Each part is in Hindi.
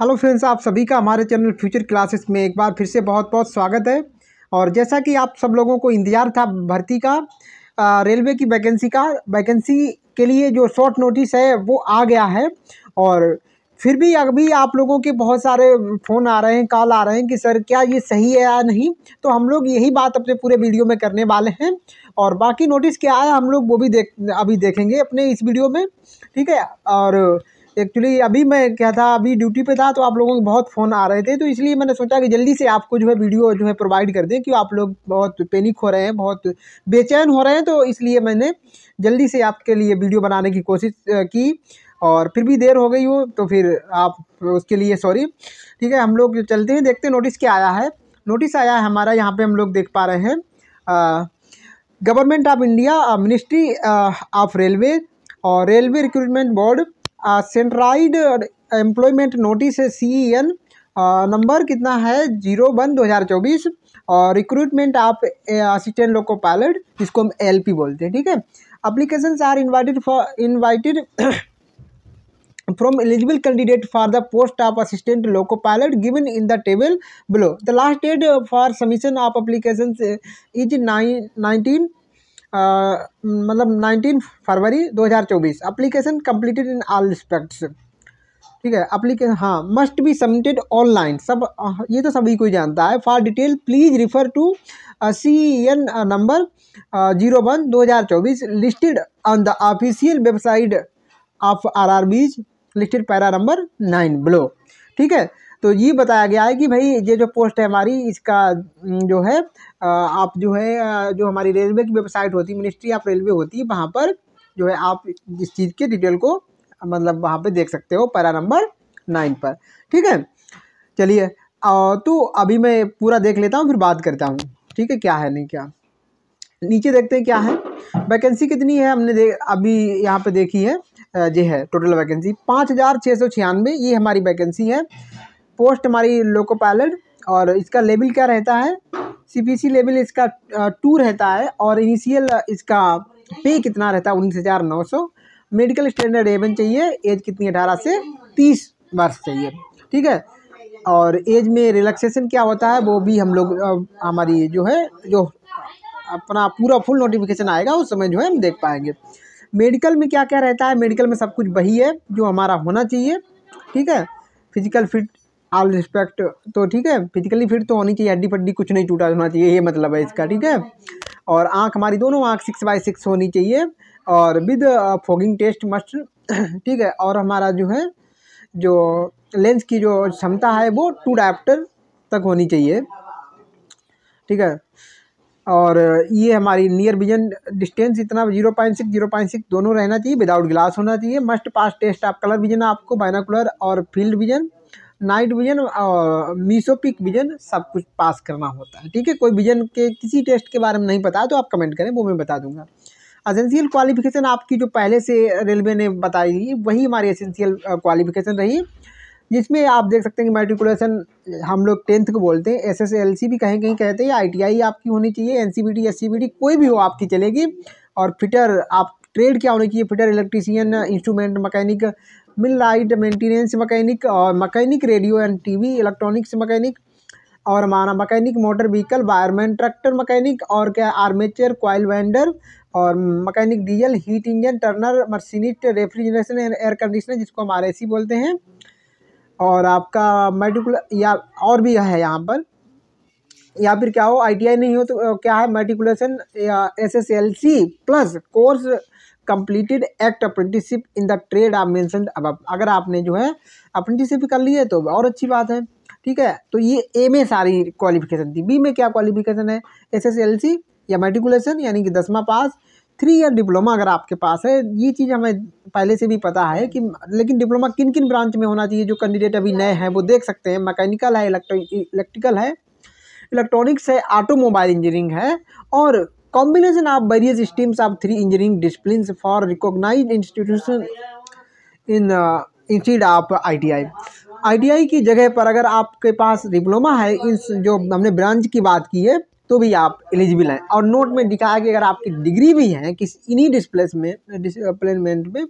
हेलो फ्रेंड्स, आप सभी का हमारे चैनल फ्यूचर क्लासेस में एक बार फिर से बहुत बहुत स्वागत है। और जैसा कि आप सब लोगों को इंतज़ार था भर्ती का रेलवे की वैकेंसी का, वैकेंसी के लिए जो शॉर्ट नोटिस है वो आ गया है। और फिर भी अभी आप लोगों के बहुत सारे फ़ोन आ रहे हैं, कॉल आ रहे हैं कि, सर, क्या ये सही है या नहीं? तो हम लोग यही बात अपने पूरे वीडियो में करने वाले हैं। और बाकी नोटिस क्या है, हम लोग वो भी देख, अभी देखेंगे अपने इस वीडियो में, ठीक है? और एक्चुअली अभी मैं क्या था, अभी ड्यूटी पे था तो आप लोगों के बहुत फ़ोन आ रहे थे तो इसलिए मैंने सोचा कि जल्दी से आपको जो है वीडियो जो है प्रोवाइड कर दें क्यों आप लोग बहुत पैनिक हो रहे हैं, बहुत बेचैन हो रहे हैं तो इसलिए मैंने जल्दी से आपके लिए वीडियो बनाने की कोशिश की और फिर भी देर हो गई हो तो फिर आप उसके लिए सॉरी ठीक है, हम लोग चलते हैं, देखते हैं नोटिस क्या आया है। नोटिस आया है हमारा, यहाँ पे हम लोग देख पा रहे हैं government of India ministry of railway और railway recruitment board centralised employment notice है सी ई एन नंबर कितना है? ज़ीरो वन दो हज़ार चौबीस। और रिक्रूटमेंट आप असिस्टेंट लोको पायलट जिसको हम एल पी बोलते हैं, ठीक है? Application are invited for invited from eligible candidate for the post of assistant loco pilot given in the table below the last date for submission of application is nine nineteen मतलब nineteen February 2024 application completed in all respects ठीक है? अप्लीकेशन हाँ मस्ट बी सबमिटेड ऑनलाइन सब ये तो सभी कोई जानता है। For detail please refer to C N number zero one दो हज़ार चौबीस। Listed on the official website of R R Bs listed para number nine below ठीक है? तो ये बताया गया है कि भाई ये जो पोस्ट है हमारी, इसका जो है आप जो है जो हमारी रेलवे की वेबसाइट होती है मिनिस्ट्री ऑफ़ रेलवे होती है वहाँ पर जो है आप इस चीज़ के डिटेल को मतलब वहाँ पे देख सकते हो, पैरा नंबर नाइन पर। ठीक है? चलिए तो अभी मैं पूरा देख लेता हूँ, फिर बात करता हूँ। ठीक है? क्या है, नहीं क्या? नीचे देखते हैं क्या है। वैकेंसी कितनी है, हमने देख अभी यहाँ पे देखी है ये है, टोटल वैकेंसी, पाँच हज़ार छः सौ छियानवे, ये हमारी वैकेंसी है। पोस्ट हमारी लोको पायलट, और इसका लेवल क्या रहता है? सीपीसी लेवल इसका टू रहता है, और इनिशियल इसका पे कितना रहता है? उन्नीस हज़ार नौ सौ। मेडिकल स्टैंडर्ड एवन चाहिए एज कितनी अठारह से तीस वर्ष चाहिए। ठीक है? और एज में रिलैक्सेशन क्या होता है? वो भी हम लोग हमारी जो है, जो अपना पूरा फुल नोटिफिकेशन आएगा, उस समय जो है हम देख पाएँगे। मेडिकल में क्या क्या रहता है? मेडिकल में सब कुछ वही है, जो हमारा होना चाहिए। ठीक है? फ़िज़िकल फिट ऑल रिस्पेक्ट तो ठीक है फिजिकली फिट तो होनी चाहिए हड्डी पड्डी कुछ नहीं टूटा होना चाहिए, ये मतलब है इसका, ठीक है? और आँख हमारी दोनों आँख सिक्स बाई सिक्स होनी चाहिए, और विद फोगिंग टेस्ट मस्ट ठीक है, और हमारा जो है, जो लेंस की जो क्षमता है, वो टू डायप्टर तक होनी चाहिए, ठीक है? और ये हमारी नियर विजन डिस्टेंस इतना zero point six zero point six दोनों रहना चाहिए विदाउट ग्लास होना चाहिए मस्ट पास टेस्ट आप कलर विजन आपको बाइनाकुलर और फ़ील्ड विजन नाइट विजन और मीसोपिक विजन सब कुछ पास करना होता है, ठीक है? कोई विजन के किसी टेस्ट के बारे में नहीं पता तो आप कमेंट करें, वो मैं बता दूँगा। असेंशियल क्वालिफिकेशन आपकी जो पहले से रेलवे ने बताई थी, वही हमारी एसेंशियल क्वालिफिकेशन रही। जिसमें आप देख सकते हैं कि मेट्रिकुलेशन, हम लोग टेंथ को बोलते हैं, एस एस एल सी भी कहीं कहीं कहते हैं आई टी आई आपकी होनी चाहिए N C B T S C B T कोई भी हो आपकी चलेगी। और फिटर, आप ट्रेड क्या होनी चाहिए, fitter, electrician, instrument, mechanic mill light maintenance mechanic और mechanic radio and TV electronics mechanic और हमारा mechanic motor vehicle wireman tractor mechanic और क्या आर्मेचर कॉयल वेंडर और mechanic diesel heat engine turner machinist refrigeration air conditioner जिसको हम आर बोलते हैं। और आपका मेडिकुल या और भी है यहाँ पर। या फिर क्या हो आईटीआई नहीं हो तो क्या है मेडिकुलेशन या SSLC plus course completed act apprenticeship in the trade आप मैंशन अब अगर आपने जो है अप्रेंटिसिप कर ली है तो और अच्छी बात है। ठीक है? तो ये ए में सारी क्वालिफिकेशन थी। बी में क्या क्वालिफिकेशन है? एस एस एल सी या मेडिकुलेशन यानी कि दसवा पास थ्री ईयर डिप्लोमा अगर आपके पास है, ये चीज़ हमें पहले से भी पता है कि लेकिन डिप्लोमा किन किन ब्रांच में होना चाहिए, जो कैंडिडेट अभी नए हैं, वो देख सकते हैं। मैकेनिकल है इलेक्ट्रिकल है इलेक्ट्रॉनिक्स है ऑटोमोबाइल इंजीनियरिंग है, और combination of various streams of three engineering disciplines for recognized in uh, instead of I T I I T I की जगह पर अगर आपके पास डिप्लोमा है इस जो हमने ब्रांच की बात की है तो भी आप एलिजिबल हैं। और नोट में दिखाया कि अगर आपकी डिग्री भी है किस इन्हीं डिस्प्लेस में डिसप्लेसमेंट में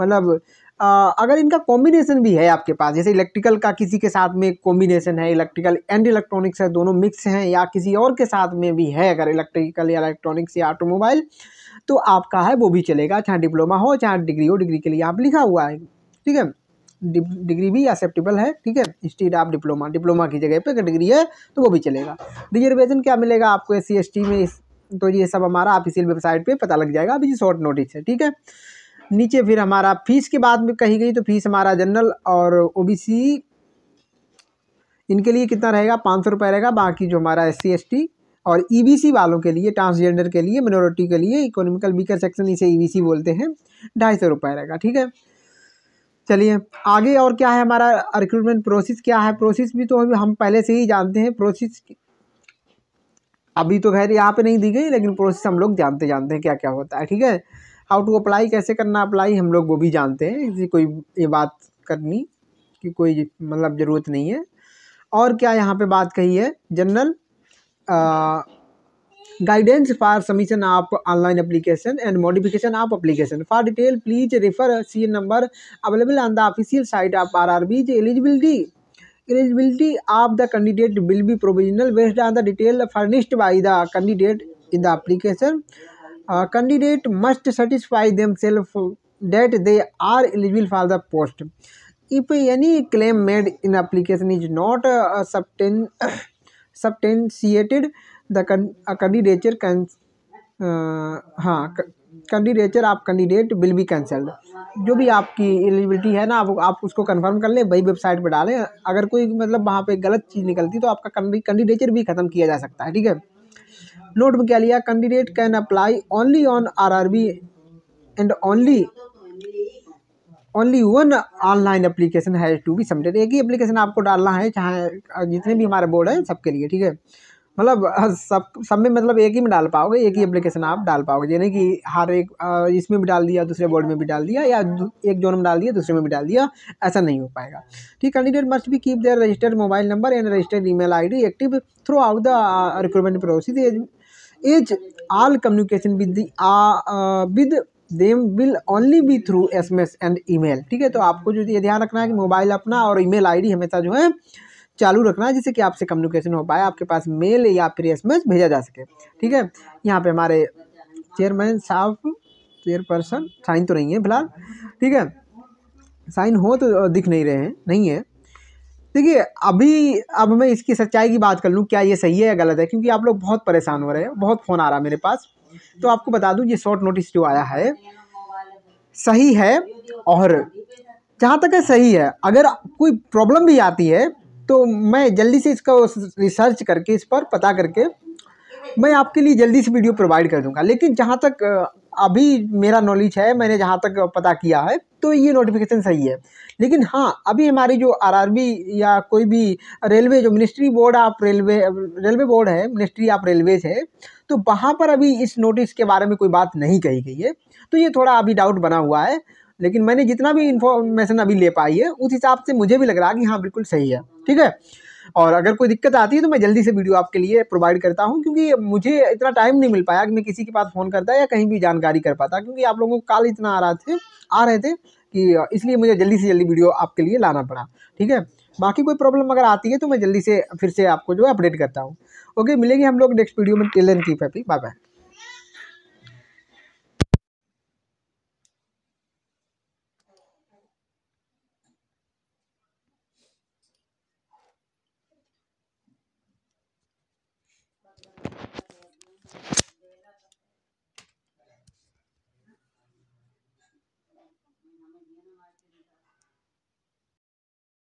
मतलब अगर इनका कॉम्बिनेशन भी है आपके पास, जैसे इलेक्ट्रिकल का किसी के साथ में कॉम्बिनेशन है इलेक्ट्रिकल एंड इलेक्ट्रॉनिक्स है, दोनों मिक्स हैं, या किसी और के साथ में भी है, अगर इलेक्ट्रिकल या इलेक्ट्रॉनिक्स या ऑटोमोबाइल तो आपका है, वो भी चलेगा, चाहे डिप्लोमा हो, चाहे डिग्री हो डिग्री के लिए आप लिखा हुआ है, ठीक है? डिग्री भी एक्सेप्टेबल है, ठीक है? स्टेट ऑफ़ डिप्लोमा डिप्लोमा की जगह पे अगर डिग्री है तो वो भी चलेगा। रिजर्वेशन क्या मिलेगा आपको एस सी में? तो ये सब हमारा ऑफिशियल वेबसाइट पे पता लग जाएगा अभी शॉर्ट नोटिस है, ठीक है? नीचे फिर हमारा फ़ीस के बाद में कही गई तो फ़ीस हमारा जनरल और ओबीसी इनके लिए कितना रहेगा? पाँच सौ रुपये रहेगा। बाकी जो हमारा एस सी और ईबीसी e वालों के लिए ट्रांसजेंडर के लिए मिनोरिटी के लिए इकोनॉमिकल वीकर सेक्शन इसे ईबीसी e बोलते हैं, ढाई सौ रुपये रहेगा, ठीक है? चलिए, आगे और क्या है हमारा रिक्रूटमेंट प्रोसेस क्या है प्रोसेस भी? तो अभी हम पहले से ही जानते हैं प्रोसेस अभी तो खैर यहाँ पे नहीं दी गई, लेकिन प्रोसेस हम लोग जानते जानते हैं क्या क्या होता है, ठीक है? हाउ टू अप्लाई कैसे करना अप्लाई हम लोग वो भी जानते हैं। कोई, ये बात करनी कि कोई मतलब ज़रूरत नहीं है। और क्या यहाँ पे बात कही है? जनरल गाइडेंस फॉर समीशन आप ऑनलाइन अप्लीकेशन एंड मॉडिफिकेशन आप application for detail please refer C N number available on the official site of R R eligibility eligibility of the candidate will be provisional based on the detail furnished by the candidate in the application candidate must satisfy themselves that they are eligible for the post. If any claim made in application is not uh, substantiated the candidature can हाँ कैंडिडेचर आप कैंडिडेट विल बी कैंसल्ड जो भी आपकी एलिजिबिलिटी है ना आप आप उसको कंफर्म कर लें वही वेबसाइट पर डालें। अगर कोई मतलब वहाँ पे गलत चीज़ निकलती तो आपका कैंडिडेचर भी ख़त्म किया जा सकता है ठीक है? नोट में क्या लिया। Candidate can apply only on R R B and only only one online application has to be submitted एक ही एप्लीकेशन आपको डालना है, चाहे जितने भी हमारे बोर्ड हैं, सबके लिए, ठीक है? मतलब सब सब में मतलब एक ही में डाल पाओगे, एक ही एप्लीकेशन आप डाल पाओगे। यानी कि हर एक इसमें भी डाल दिया, दूसरे बोर्ड में भी डाल दिया, या एक जोन में डाल दिया, दूसरे में भी डाल दिया, ऐसा नहीं हो पाएगा। ठीक कैंडिडेट मस्ट भी keep their registered mobile number and registered email ID active throughout the recruitment process as all communication with with them will only be through S M S and email ठीक है? तो आपको जो ये ध्यान रखना है कि मोबाइल अपना और ईमेल आईडी हमेशा जो है चालू रखना है, जिससे कि आपसे कम्युनिकेशन हो पाए, आपके पास मेल या फिर एसएमएस भेजा जा सके। ठीक है? यहाँ पे हमारे चेयरमैन साहब चेयरपर्सन साइन तो नहीं है फ़िलहाल। ठीक है? साइन हो तो दिख नहीं रहे हैं, नहीं है। देखिए, अभी, अब मैं इसकी सच्चाई की बात कर लूँ, क्या ये सही है या गलत है? क्योंकि आप लोग बहुत परेशान हो रहे हैं, बहुत फ़ोन आ रहा है मेरे पास। तो आपको बता दूँ, ये शॉर्ट नोटिस जो आया है, सही है और जहाँ तक है सही है। अगर कोई प्रॉब्लम भी आती है तो मैं जल्दी से इसका रिसर्च करके, इस पर पता करके, मैं आपके लिए जल्दी से वीडियो प्रोवाइड कर दूँगा। लेकिन जहाँ तक, अभी मेरा नॉलेज है, मैंने जहाँ तक पता किया है तो ये नोटिफिकेशन सही है। लेकिन हाँ अभी हमारी जो आरआरबी या कोई भी रेलवे जो ministry board of railway railway board है मिनिस्ट्री ऑफ़ रेलवेज है तो वहाँ पर अभी इस नोटिस के बारे में कोई बात नहीं कही गई है। तो ये थोड़ा अभी डाउट बना हुआ है, लेकिन मैंने जितना भी इन्फॉर्मेशन अभी ले पाई है, उस हिसाब से मुझे भी लग रहा है कि हाँ बिल्कुल सही है, ठीक है? और अगर कोई दिक्कत आती है तो मैं जल्दी से वीडियो आपके लिए प्रोवाइड करता हूँ, क्योंकि मुझे इतना टाइम नहीं मिल पाया कि मैं किसी के पास फ़ोन करता या कहीं भी जानकारी कर पाता, क्योंकि आप लोगों को कॉल इतना आ रहा थे, आ रहे थे कि इसलिए मुझे जल्दी से जल्दी वीडियो आपके लिए लाना पड़ा, ठीक है? बाकी कोई प्रॉब्लम अगर आती है तो मैं जल्दी से, फिर से आपको जो है अपडेट करता हूँ। ओके मिलेगी हम लोग नेक्स्ट वीडियो में। Till then keep happy bye bye